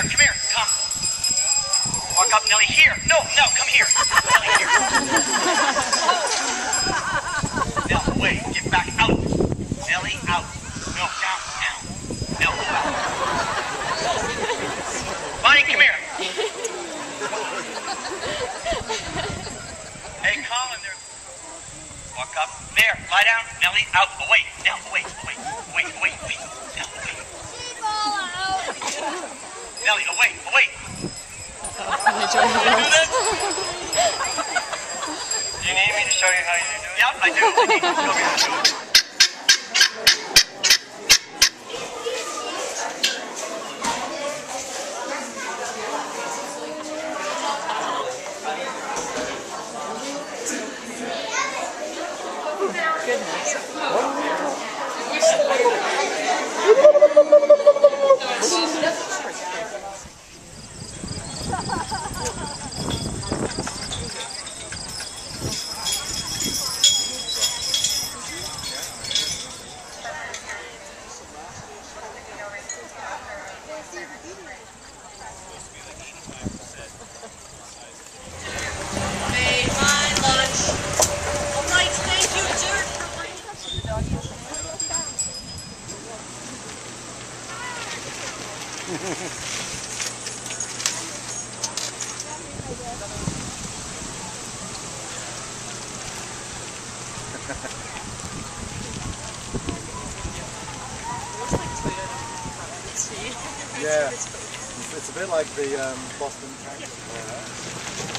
here. Come. Walk up, Nellie. Here. No, no, come here. Nellie, here. Nell, away. Get back out. Nellie, out. No, down, down. Nell, out. Bonnie, come here. Hey, Colin, there. Walk up. There. Lie down. Nellie, out. Away. Nell, away, away, away, away, away. Nell, away. Enjoy the Do you need me to show you how you do it? Yep, I do. I need to show you how. Goodness. Yeah. It's, a bit like the um, Boston Tractor.